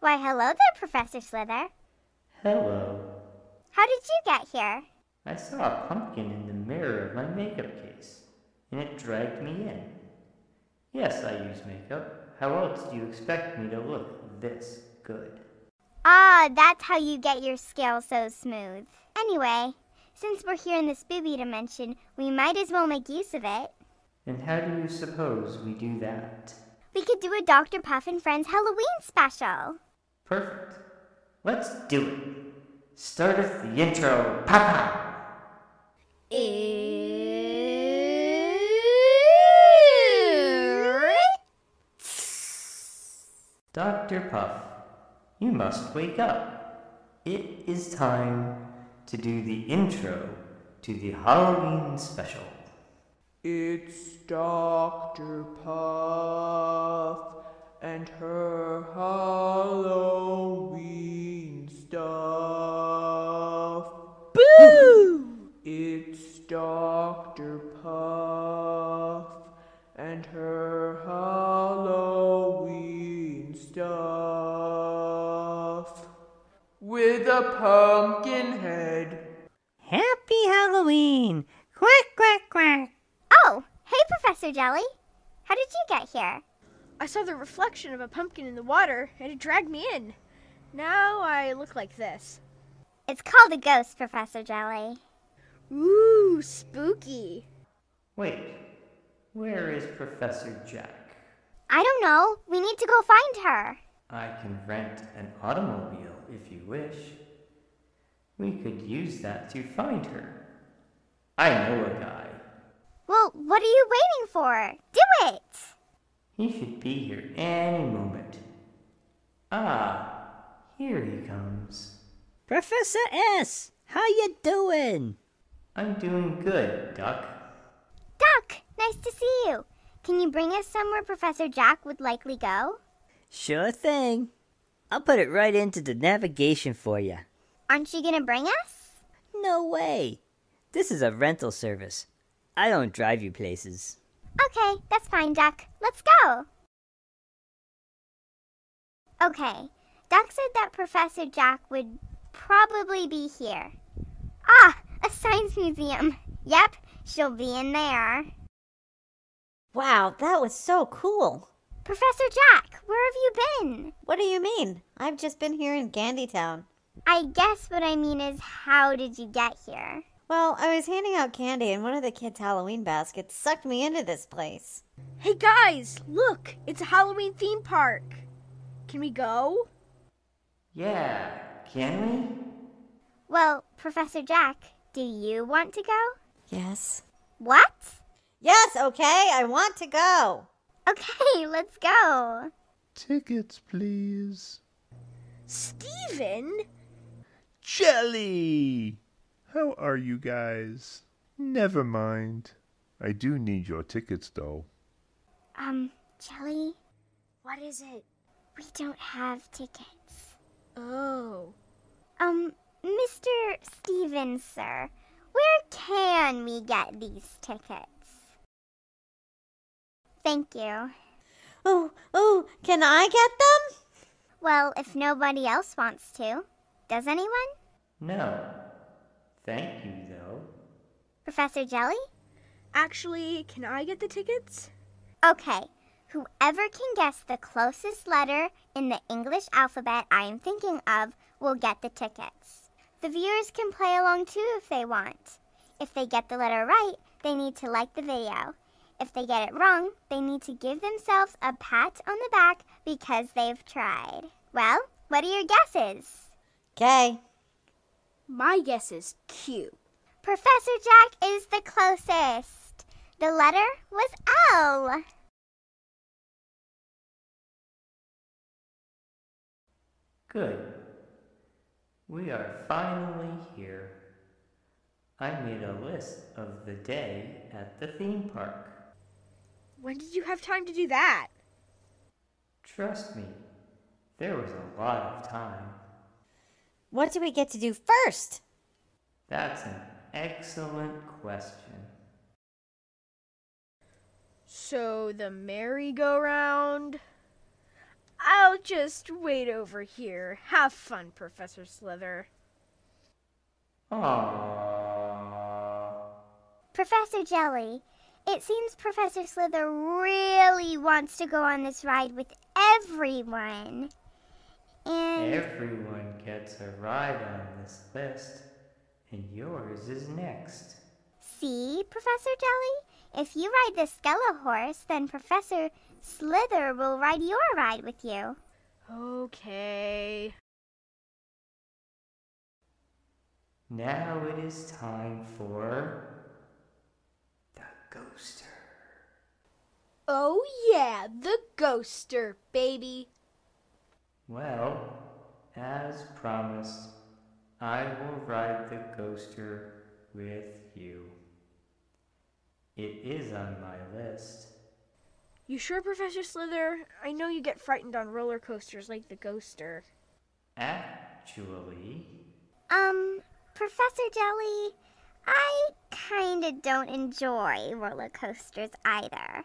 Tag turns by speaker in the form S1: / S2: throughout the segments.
S1: Why, hello there, Professor Slither.
S2: Hello.
S1: How did you get here?
S2: I saw a pumpkin in the mirror of my makeup case, and it dragged me in. Yes, I use makeup. How else do you expect me to look this good?
S1: Ah, that's how you get your scale so smooth. Anyway, since we're here in the spooky dimension, we might as well make use of it.
S2: And how do you suppose we do that?
S1: We could do a Dr. Puff and Friends Halloween special.
S2: Perfect. Let's do it. Start with the intro. Papa! Dr. Puff, you must wake up. It is time to do the intro to the Halloween special.
S3: It's Dr. Puff and her Halloween
S1: hey, Professor Jelly. How did you get here?
S4: I saw the reflection of a pumpkin in the water and it dragged me in. Now I look like this.
S1: It's called a ghost, Professor Jelly.
S4: Ooh, spooky.
S2: Wait, where is Professor Jack?
S1: I don't know. We need to go find her.
S2: I can rent an automobile if you wish. We could use that to find her. I know a guy.
S1: Well, what are you waiting for? Do it!
S2: He should be here any moment. Ah, here he comes.
S5: Professor S, how you doing?
S2: I'm doing good, Duck.
S1: Duck, nice to see you. Can you bring us somewhere Professor Jack would likely go?
S5: Sure thing. I'll put it right into the navigation for you.
S1: Aren't you gonna bring us?
S5: No way. This is a rental service. I don't drive you places.
S1: Okay, that's fine, Duck. Let's go. Okay, Duck said that Professor Jack would probably be here. Ah, a science museum. Yep, she'll be in there.
S6: Wow, that was so cool.
S1: Professor Jack, where have you been?
S6: What do you mean? I've just been here in Candytown.
S1: I guess what I mean is, how did you get here?
S6: Well, I was handing out candy and one of the kids' Halloween baskets sucked me into this place.
S4: Hey guys, look, it's a Halloween theme park. Can we go?
S2: Yeah, can we?
S1: Well, Professor Jack, do you want to go?
S6: Yes.
S1: What?
S6: Yes, okay, I want to go.
S1: Okay, let's go.
S7: Tickets, please.
S4: Steven?
S7: Jelly! How are you guys? Never mind. I do need your tickets, though.
S1: Um, Jelly,
S4: What is it?
S1: we don't have tickets.
S4: Oh.
S1: Um, Mr. Stevens, sir, where can we get these tickets? Thank you.
S6: Oh, oh, can I get them?
S1: Well, if nobody else wants to. Does anyone?
S2: No. Thank you, though.
S1: Professor Jelly?
S4: Actually, can I get the tickets?
S1: Okay, whoever can guess the closest letter in the English alphabet I am thinking of will get the tickets. The viewers can play along too if they want. If they get the letter right, they need to like the video. If they get it wrong, they need to give themselves a pat on the back because they've tried. Well, what are your guesses?
S6: Okay.
S4: My guess is Q.
S1: Professor Jack is the closest. The letter was L.
S2: Good. We are finally here. I made a list of the day at the theme park.
S4: When did you have time to do that?
S2: Trust me, there was a lot of time.
S6: What do we get to do first?
S2: That's an excellent question.
S4: So the merry-go-round? I'll just wait over here. Have fun, Professor Slither.
S2: Aww.
S1: Professor Jelly, it seems Professor Slither really wants to go on this ride with everyone. And
S2: Everyone gets a ride on this list, and yours is next.
S1: see, Professor Jelly? If you ride the Skella horse, then Professor Slither will ride your ride with you.
S4: Okay.
S2: Now it is time for the ghoster.
S4: Oh, yeah, the ghoster, baby.
S2: Well, as promised, I will ride the ghoster with you. It is on my list.
S4: You sure, Professor Slither? I know you get frightened on roller coasters like the ghoster.
S2: Actually,
S1: Um, Professor Jelly, I kinda don't enjoy roller coasters either.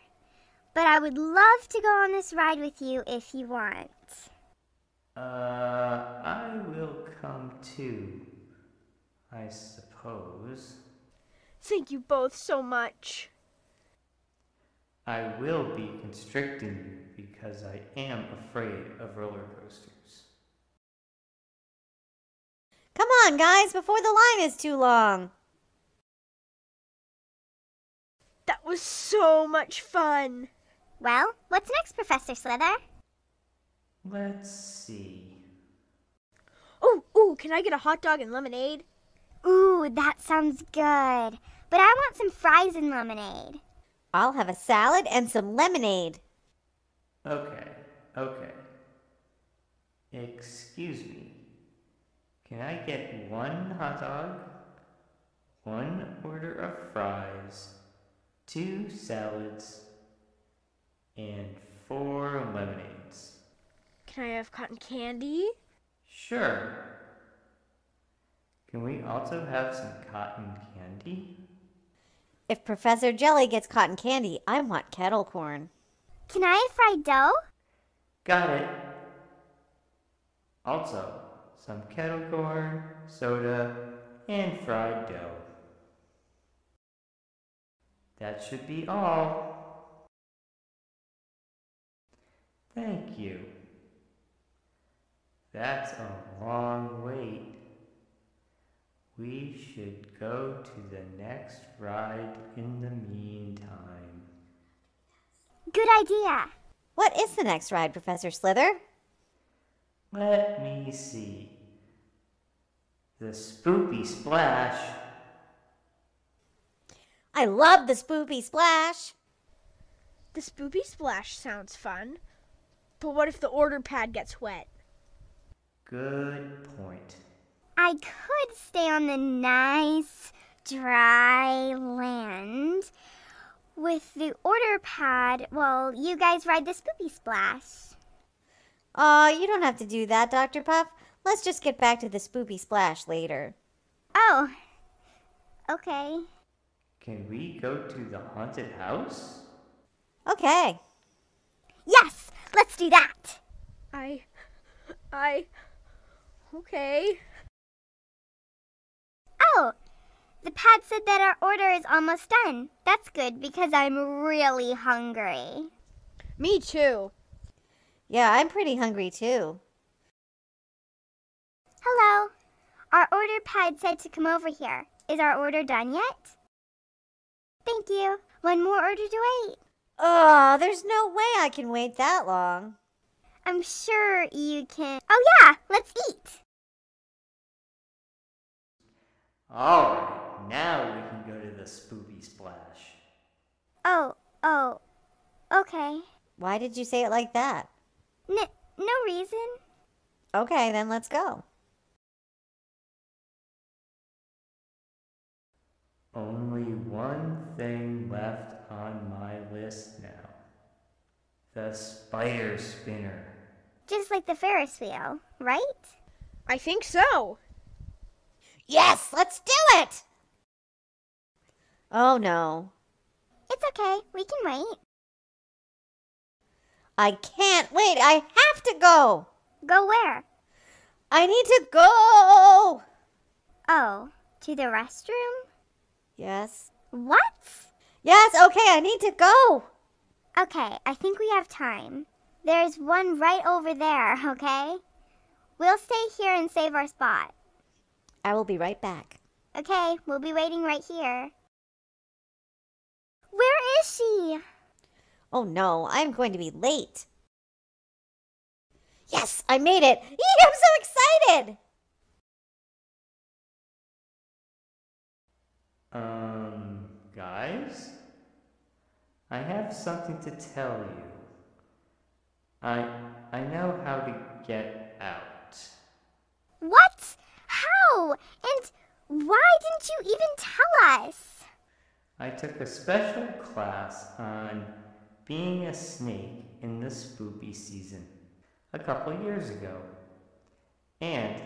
S1: But I would love to go on this ride with you if you want.
S2: Uh, I will come too. I suppose.
S4: Thank you both so much.
S2: I will be constricting you because I am afraid of roller coasters.
S6: Come on, guys, before the line is too long.
S4: That was so much fun.
S1: Well, what's next, Professor Slither?
S2: Let's see.
S4: Oh, ooh, can I get a hot dog and lemonade?
S1: Ooh, that sounds good. But I want some fries and lemonade.
S6: I'll have a salad and some lemonade.
S2: Okay, okay. Excuse me. Can I get one hot dog, one order of fries, two salads, and four lemonades?
S4: Can I have cotton candy?
S2: Sure. Can we also have some cotton candy?
S6: If Professor Jelly gets cotton candy, I want kettle corn.
S1: Can I have fried dough?
S2: Got it. Also, some kettle corn, soda, and fried dough. That should be all. Thank you. That's a long wait. We should go to the next ride in the meantime.
S1: Good idea.
S6: What is the next ride, Professor Slither?
S2: Let me see. The Spoopy Splash.
S6: I love the spoopy splash.
S4: The spoopy splash sounds fun. But what if the order pad gets wet?
S2: Good point.
S1: I could stay on the nice, dry land with the order pad while you guys ride the spoopy splash.
S6: Aw, you don't have to do that, Dr. Puff. Let's just get back to the spoopy splash later.
S1: Oh, okay.
S2: Can we go to the haunted house?
S6: Okay.
S1: Yes, let's do that.
S4: I. I. Okay.
S1: Oh, the pad said that our order is almost done. That's good because I'm really hungry.
S4: Me too.
S6: Yeah, I'm pretty hungry too.
S1: Hello. Our order pad said to come over here. Is our order done yet? Thank you. One more order to wait.
S6: Oh, there's no way I can wait that long.
S1: I'm sure you can. Oh, yeah, let's eat.
S2: Alright, now we can go to the Spoopy Splash.
S1: Oh, oh, okay.
S6: Why did you say it like that?
S1: N- no reason.
S6: Okay, then let's go.
S2: Only one thing left on my list now the Spider Spinner.
S1: Just like the Ferris wheel, right?
S4: I think so.
S6: Yes, let's do it! Oh no.
S1: It's okay. We can wait.
S6: I can't wait. I have to go.
S1: Go where?
S6: I need to go.
S1: Oh, to the restroom?
S6: Yes.
S1: What?
S6: Yes, okay, I need to go.
S1: Okay, I think we have time. There's one right over there, okay? We'll stay here and save our spot.
S6: I will be right back.
S1: Okay, we'll be waiting right here. Where is she?
S6: Oh no, I'm going to be late. Yes, I made it. Yee, I'm so excited.
S2: Um, guys? I have something to tell you. I I know how to get out.
S1: What? How? And why didn't you even tell us?
S2: I took a special class on being a snake in the spoopy season a couple years ago. And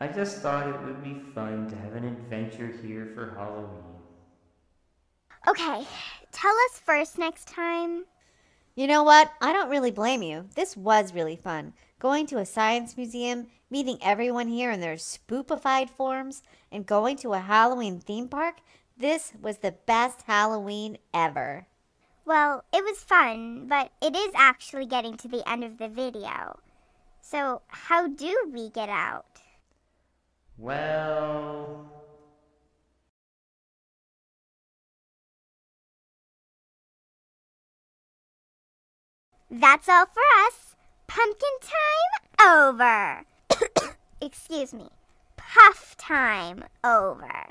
S2: I just thought it would be fun to have an adventure here for Halloween.
S1: Okay, tell us first next time.
S6: You know what? I don't really blame you. This was really fun. Going to a science museum, meeting everyone here in their spoopified forms, and going to a Halloween theme park. This was the best Halloween ever.
S1: Well, it was fun, but it is actually getting to the end of the video. So, how do we get out?
S2: Well,
S1: That's all for us. Pumpkin time over. Excuse me. Puff time over.